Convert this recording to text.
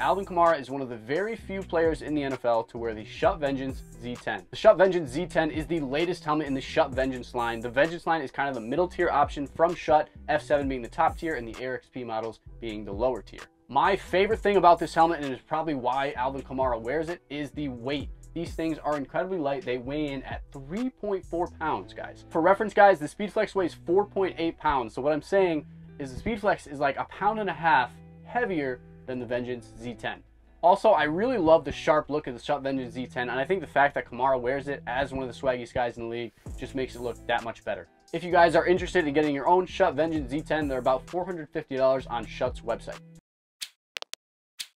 Alvin Kamara is one of the very few players in the NFL to wear the Schutt Vengeance Z10. The Schutt Vengeance Z10 is the latest helmet in the Schutt Vengeance line. The Vengeance line is kind of the middle tier option from Schutt, F7 being the top tier and the Air XP models being the lower tier. My favorite thing about this helmet, and it's probably why Alvin Kamara wears it, is the weight. These things are incredibly light. They weigh in at 3.4 pounds, guys. For reference, guys, the Speedflex weighs 4.8 pounds. So what I'm saying is the Speedflex is like a pound and a half heavier than the Vengeance Z10. Also, I really love the sharp look of the Schutt Vengeance Z10, and I think the fact that Kamara wears it as one of the swaggiest guys in the league just makes it look that much better. If you guys are interested in getting your own Schutt Vengeance Z10, they're about $450 on Schutt's website.